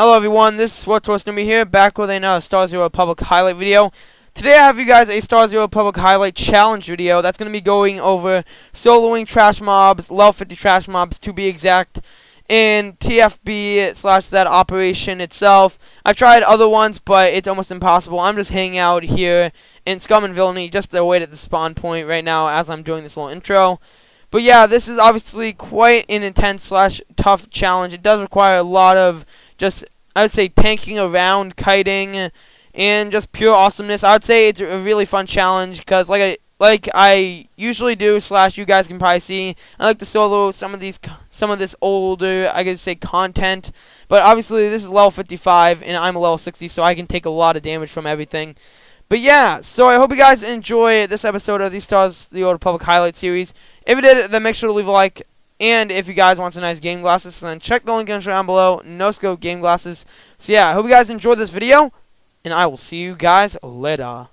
Hello everyone, this is Sports to me here, back with another Star Zero Republic highlight video. Today I have you guys a Star Zero Republic highlight challenge video that's going to be going over soloing trash mobs, level 50 trash mobs to be exact, in TFB slash that operation itself. I've tried other ones, but it's almost impossible. I'm just hanging out here in Scum and Villainy, just to wait at the spawn point right now as I'm doing this little intro. But yeah, this is obviously quite an intense slash tough challenge. It does require a lot of just I would say tanking around, kiting, and just pure awesomeness. I would say it's a really fun challenge because like I like I usually do slash you guys can probably see I like to solo some of these some of this older I guess say content. But obviously this is level 55 and I'm a level 60 so I can take a lot of damage from everything. But yeah so I hope you guys enjoy this episode of the Stars the Old Republic highlight series. If you did then make sure to leave a like and if you guys want some nice game glasses, then check the link in the down below. No scope game glasses. So yeah, I hope you guys enjoyed this video, and I will see you guys later.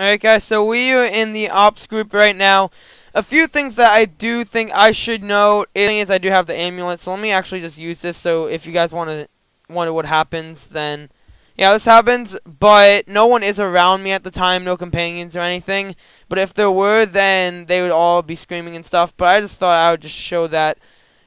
Alright guys, so we are in the ops group right now. A few things that I do think I should note is I do have the amulet, so let me actually just use this. So if you guys want to wonder what happens, then yeah, this happens, but no one is around me at the time, no companions or anything. But if there were, then they would all be screaming and stuff. But I just thought I would just show that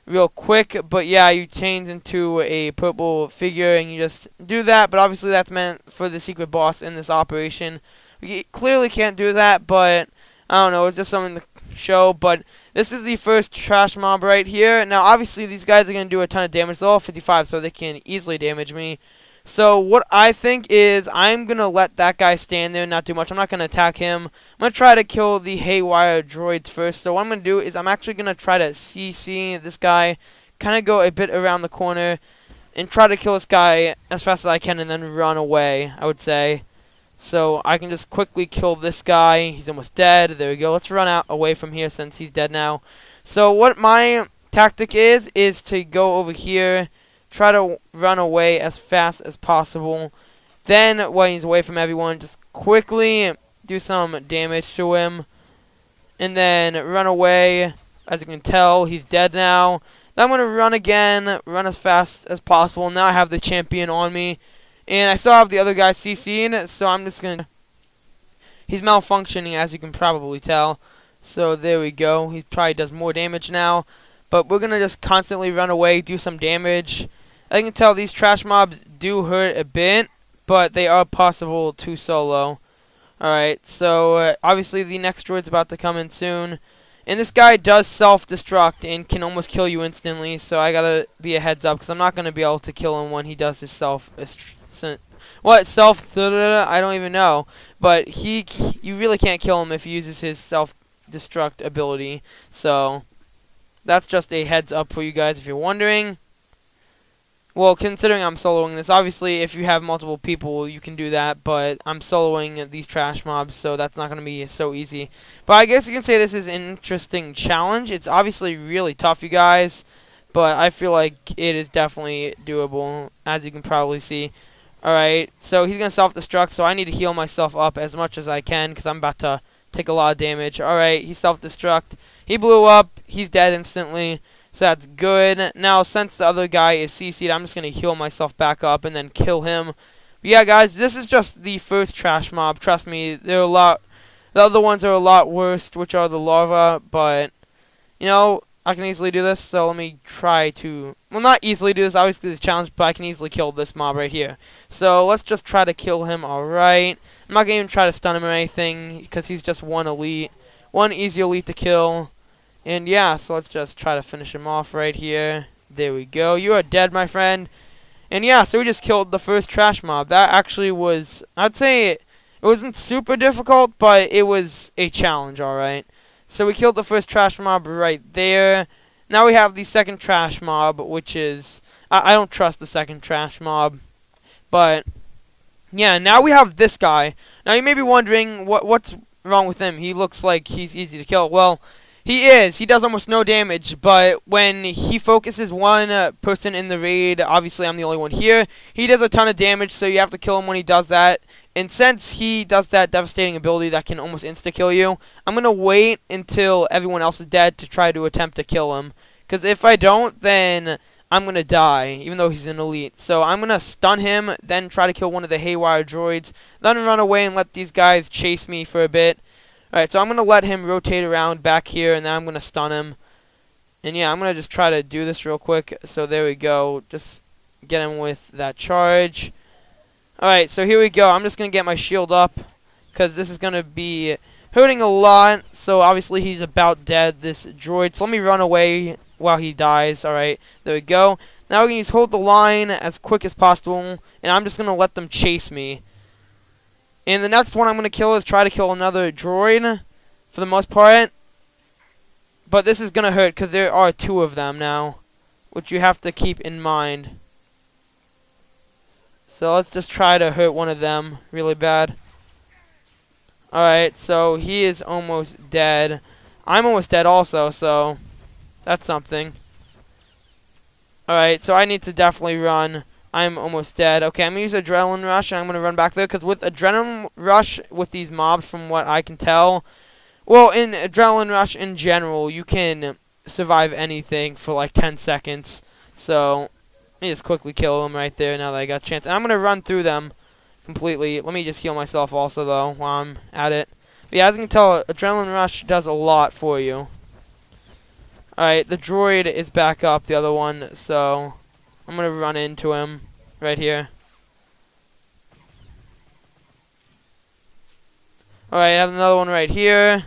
real quick. But yeah, you change into a purple figure and you just do that. But obviously that's meant for the secret boss in this operation. We clearly can't do that, but I don't know, it's just something to show. But this is the first trash mob right here. Now obviously these guys are going to do a ton of damage. They're all 55, so they can easily damage me. So what I think is I'm going to let that guy stand there and not do much. I'm not going to attack him. I'm going to try to kill the haywire droids first. So what I'm going to do is I'm actually going to try to CC this guy, kind of go a bit around the corner, and try to kill this guy as fast as I can and then run away, I would say. So I can just quickly kill this guy. He's almost dead. There we go. Let's run out away from here since he's dead now. So what my tactic is, is to go over here try to run away as fast as possible. Then, when he's away from everyone, just quickly do some damage to him. And then run away. As you can tell, he's dead now. Then I'm going to run again, run as fast as possible. Now I have the champion on me. And I still have the other guy CCing, so I'm just going to... He's malfunctioning, as you can probably tell. So there we go. He probably does more damage now. But we're going to just constantly run away, do some damage. I can tell these trash mobs do hurt a bit, but they are possible to solo. Alright, so uh, obviously the next droid's about to come in soon. And this guy does self-destruct and can almost kill you instantly, so I gotta be a heads up, because I'm not gonna be able to kill him when he does his self... What, self... I don't even know. But he... You really can't kill him if he uses his self-destruct ability. So, that's just a heads up for you guys if you're wondering. Well, considering I'm soloing this, obviously if you have multiple people, you can do that, but I'm soloing these trash mobs, so that's not going to be so easy. But I guess you can say this is an interesting challenge. It's obviously really tough, you guys, but I feel like it is definitely doable, as you can probably see. Alright, so he's going to self-destruct, so I need to heal myself up as much as I can, because I'm about to take a lot of damage. Alright, he self-destruct. He blew up. He's dead instantly. So that's good. Now, since the other guy is CC'd, I'm just going to heal myself back up and then kill him. But yeah, guys, this is just the first trash mob. Trust me, they're a lot... The other ones are a lot worse, which are the larva, but, you know, I can easily do this, so let me try to... Well, not easily do this, obviously this challenge, but I can easily kill this mob right here. So, let's just try to kill him, alright. I'm not going to even try to stun him or anything, because he's just one elite. One easy elite to kill. And yeah, so let's just try to finish him off right here. There we go. You are dead, my friend. And yeah, so we just killed the first trash mob. That actually was, I'd say it, it wasn't super difficult, but it was a challenge, alright. So we killed the first trash mob right there. Now we have the second trash mob, which is, I, I don't trust the second trash mob. But, yeah, now we have this guy. Now you may be wondering, what what's wrong with him? He looks like he's easy to kill. Well, he is. He does almost no damage, but when he focuses one uh, person in the raid, obviously I'm the only one here, he does a ton of damage, so you have to kill him when he does that. And since he does that devastating ability that can almost insta-kill you, I'm going to wait until everyone else is dead to try to attempt to kill him. Because if I don't, then I'm going to die, even though he's an elite. So I'm going to stun him, then try to kill one of the Haywire droids, then run away and let these guys chase me for a bit. Alright, so I'm going to let him rotate around back here, and then I'm going to stun him. And yeah, I'm going to just try to do this real quick. So there we go. Just get him with that charge. Alright, so here we go. I'm just going to get my shield up, because this is going to be hurting a lot. So obviously he's about dead, this droid. So let me run away while he dies. Alright, there we go. Now we can just hold the line as quick as possible, and I'm just going to let them chase me. And the next one I'm going to kill is try to kill another droid, for the most part. But this is going to hurt, because there are two of them now, which you have to keep in mind. So let's just try to hurt one of them really bad. Alright, so he is almost dead. I'm almost dead also, so that's something. Alright, so I need to definitely run. I'm almost dead. Okay, I'm going to use Adrenaline Rush, and I'm going to run back there, because with Adrenaline Rush, with these mobs, from what I can tell, well, in Adrenaline Rush in general, you can survive anything for like 10 seconds. So, let me just quickly kill them right there now that I got a chance. And I'm going to run through them completely. Let me just heal myself also, though, while I'm at it. But yeah, as you can tell, Adrenaline Rush does a lot for you. Alright, the droid is back up, the other one, so I'm going to run into him right here. Alright, I have another one right here.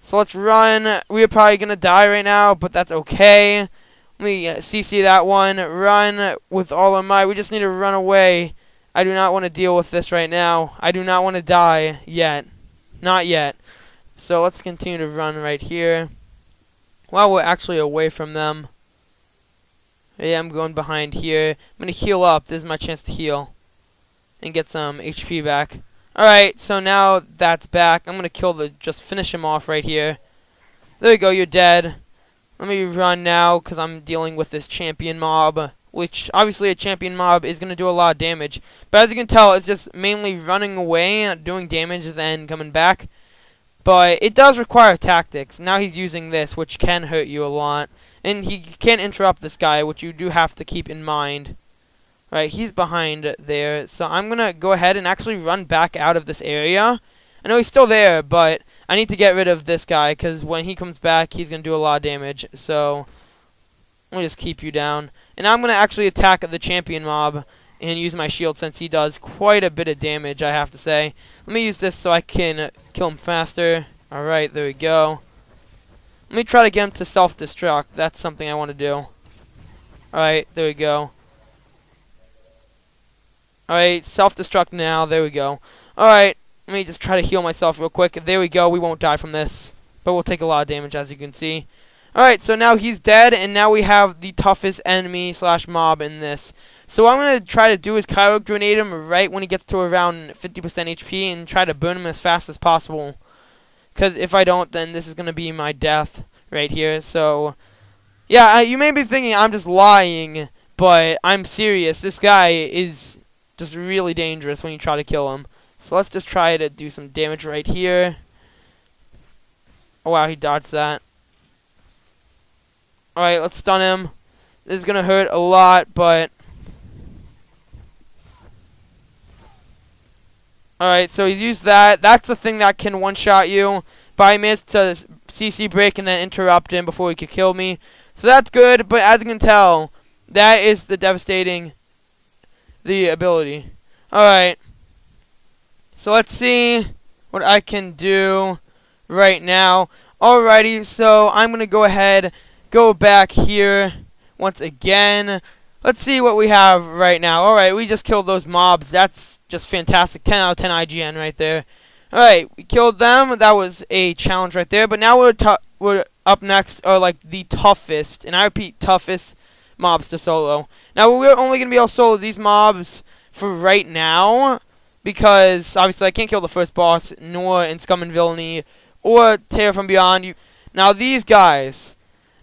So let's run. We are probably going to die right now, but that's okay. Let me uh, CC that one. Run with all of my... We just need to run away. I do not want to deal with this right now. I do not want to die yet. Not yet. So let's continue to run right here. While we're actually away from them. Yeah, I'm going behind here. I'm going to heal up. This is my chance to heal. And get some HP back. Alright, so now that's back. I'm going to kill the... Just finish him off right here. There we go, you're dead. Let me run now, because I'm dealing with this champion mob which obviously a champion mob is going to do a lot of damage. But as you can tell, it's just mainly running away, and doing damage, then coming back. But it does require tactics. Now he's using this, which can hurt you a lot. And he can't interrupt this guy, which you do have to keep in mind. Right, he's behind there. So I'm going to go ahead and actually run back out of this area. I know he's still there, but I need to get rid of this guy, because when he comes back, he's going to do a lot of damage. So, let me just keep you down. And I'm going to actually attack the champion mob and use my shield since he does quite a bit of damage, I have to say. Let me use this so I can kill him faster. Alright, there we go. Let me try to get him to self-destruct. That's something I want to do. Alright, there we go. Alright, self-destruct now. There we go. Alright, let me just try to heal myself real quick. There we go. We won't die from this. But we'll take a lot of damage, as you can see. Alright, so now he's dead, and now we have the toughest enemy slash mob in this. So what I'm going to try to do is Cryo Grenade him right when he gets to around 50% HP and try to burn him as fast as possible. Because if I don't, then this is going to be my death right here. So, yeah, you may be thinking I'm just lying, but I'm serious. This guy is just really dangerous when you try to kill him. So let's just try to do some damage right here. Oh wow, he dodged that. Alright, let's stun him. This is going to hurt a lot, but... Alright, so he's used that. That's the thing that can one-shot you. But I missed to CC break and then interrupt him before he could kill me. So that's good, but as you can tell, that is the devastating the ability. Alright. So let's see what I can do right now. Alrighty, so I'm going to go ahead go back here once again. Let's see what we have right now. Alright, we just killed those mobs. That's just fantastic. 10 out of 10 IGN right there. Alright, we killed them. That was a challenge right there. But now we're, we're up next, or like the toughest, and I repeat, toughest mobs to solo. Now, we're only going to be able to solo these mobs for right now, because obviously I can't kill the first boss, nor in Scum and Villainy, or Terror from Beyond. You, now, these guys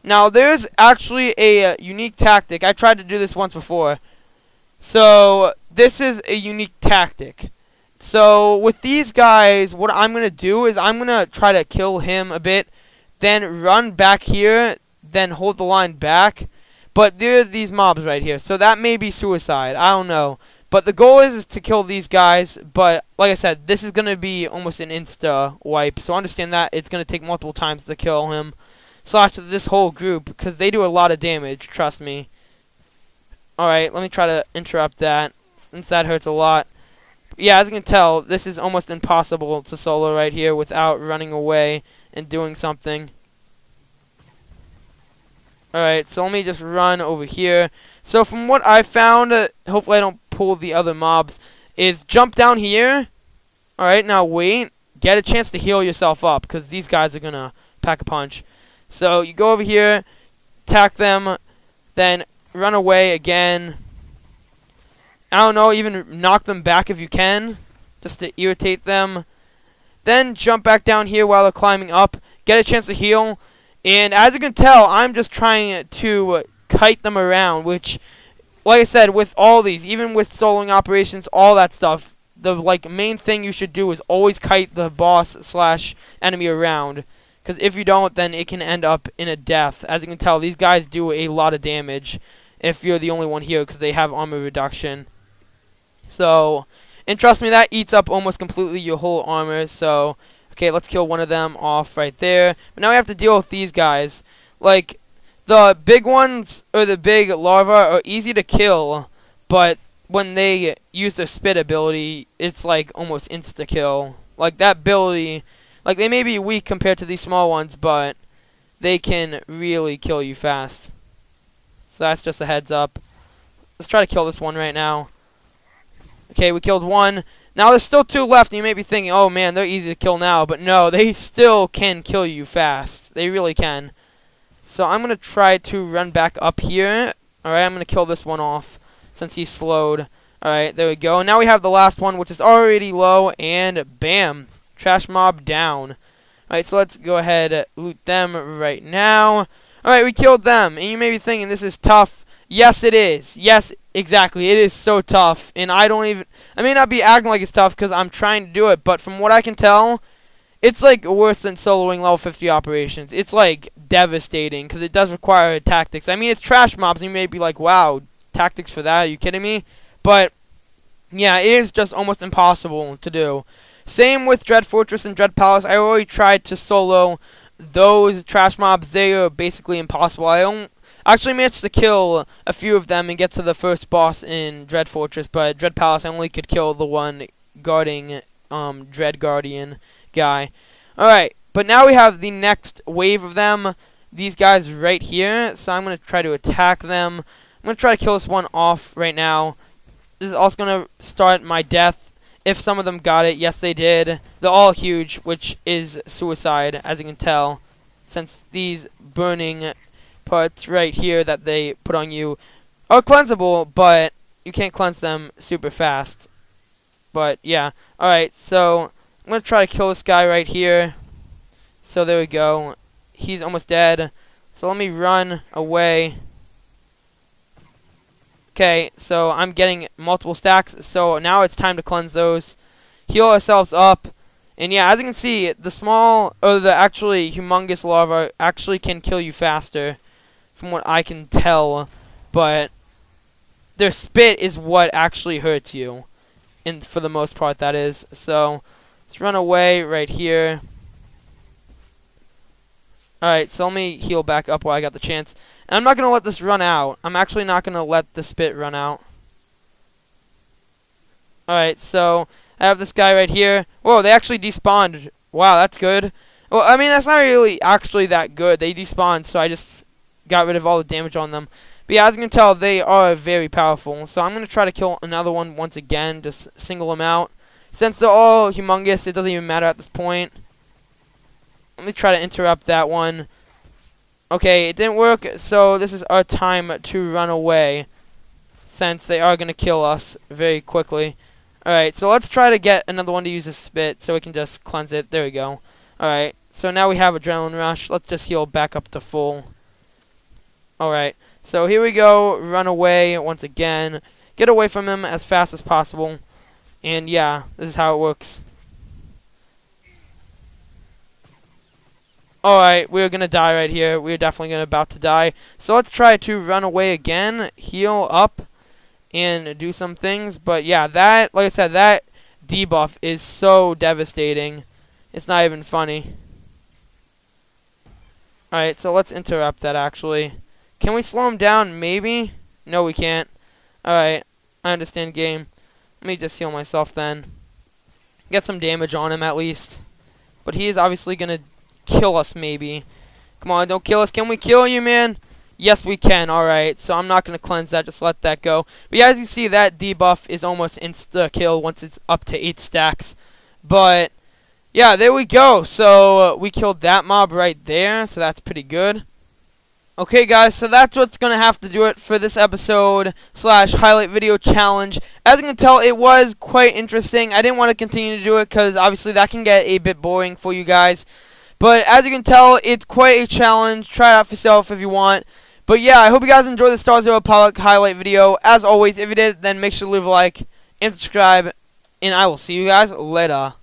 now, there's actually a uh, unique tactic. I tried to do this once before. So, this is a unique tactic. So, with these guys, what I'm going to do is I'm going to try to kill him a bit, then run back here, then hold the line back. But there are these mobs right here, so that may be suicide. I don't know. But the goal is, is to kill these guys, but like I said, this is going to be almost an insta wipe, so understand that it's going to take multiple times to kill him. Slash this whole group, because they do a lot of damage, trust me. Alright, let me try to interrupt that, since that hurts a lot. Yeah, as you can tell, this is almost impossible to solo right here without running away and doing something. Alright, so let me just run over here. So from what I found, uh, hopefully I don't pull the other mobs, is jump down here. Alright, now wait. Get a chance to heal yourself up, because these guys are going to pack a punch. So you go over here, attack them, then run away again. I don't know, even knock them back if you can, just to irritate them. Then jump back down here while they're climbing up, get a chance to heal. And as you can tell, I'm just trying to kite them around, which, like I said, with all these, even with soloing operations, all that stuff, the like main thing you should do is always kite the boss slash enemy around. Because if you don't, then it can end up in a death. As you can tell, these guys do a lot of damage if you're the only one here because they have armor reduction. So, and trust me, that eats up almost completely your whole armor. So, okay, let's kill one of them off right there. But now we have to deal with these guys. Like, the big ones, or the big larvae, are easy to kill. But when they use their spit ability, it's like almost insta-kill. Like, that ability, like, they may be weak compared to these small ones, but they can really kill you fast. So that's just a heads up. Let's try to kill this one right now. Okay, we killed one. Now there's still two left, and you may be thinking, oh man, they're easy to kill now. But no, they still can kill you fast. They really can. So I'm going to try to run back up here. Alright, I'm going to kill this one off since he's slowed. Alright, there we go. Now we have the last one, which is already low, and bam, trash mob down. Alright, so let's go ahead loot them right now. Alright, we killed them, and you may be thinking this is tough. Yes, it is. Yes, exactly. It is so tough, and I don't even... I may not be acting like it's tough because I'm trying to do it, but from what I can tell, it's, like, worse than soloing level 50 operations. It's, like, devastating because it does require tactics. I mean, it's trash mobs, you may be like, wow, tactics for that? Are you kidding me? But, yeah, it is just almost impossible to do. Same with Dread Fortress and Dread Palace. I already tried to solo those trash mobs. They are basically impossible. I don't actually managed to kill a few of them and get to the first boss in Dread Fortress, but Dread Palace I only could kill the one guarding um, Dread Guardian guy. Alright, but now we have the next wave of them. These guys right here, so I'm going to try to attack them. I'm going to try to kill this one off right now. This is also going to start my death. If some of them got it, yes they did. They're all huge, which is suicide, as you can tell. Since these burning parts right here that they put on you are cleansable, but you can't cleanse them super fast. But yeah, alright, so I'm going to try to kill this guy right here. So there we go. He's almost dead. So let me run away. Okay, so I'm getting multiple stacks, so now it's time to cleanse those. Heal ourselves up. And yeah, as you can see, the small, or the actually humongous larva actually can kill you faster from what I can tell, but their spit is what actually hurts you, and for the most part that is. So let's run away right here. Alright, so let me heal back up while I got the chance. And I'm not going to let this run out. I'm actually not going to let the spit run out. Alright, so I have this guy right here. Whoa, they actually despawned. Wow, that's good. Well, I mean, that's not really actually that good. They despawned, so I just got rid of all the damage on them. But yeah, as you can tell, they are very powerful. So I'm going to try to kill another one once again, just single them out. Since they're all humongous, it doesn't even matter at this point. Let me try to interrupt that one. Okay, it didn't work, so this is our time to run away. Since they are going to kill us very quickly. Alright, so let's try to get another one to use a spit so we can just cleanse it. There we go. Alright, so now we have Adrenaline Rush. Let's just heal back up to full. Alright, so here we go. Run away once again. Get away from him as fast as possible. And yeah, this is how it works. Alright, we're gonna die right here. We're definitely gonna about to die. So let's try to run away again, heal up, and do some things. But yeah, that, like I said, that debuff is so devastating. It's not even funny. Alright, so let's interrupt that actually. Can we slow him down? Maybe? No, we can't. Alright, I understand game. Let me just heal myself then. Get some damage on him at least. But he is obviously going to kill us maybe. Come on, don't kill us. Can we kill you, man? Yes, we can. Alright, so I'm not going to cleanse that. Just let that go. But yeah, as you see, that debuff is almost insta-kill once it's up to 8 stacks. But yeah, there we go. So uh, we killed that mob right there, so that's pretty good. Okay, guys, so that's what's going to have to do it for this episode slash highlight video challenge. As you can tell, it was quite interesting. I didn't want to continue to do it because obviously that can get a bit boring for you guys. But as you can tell, it's quite a challenge. Try it out for yourself if you want. But yeah, I hope you guys enjoyed the Star Zero Republic highlight video. As always, if you did, then make sure to leave a like and subscribe. And I will see you guys later.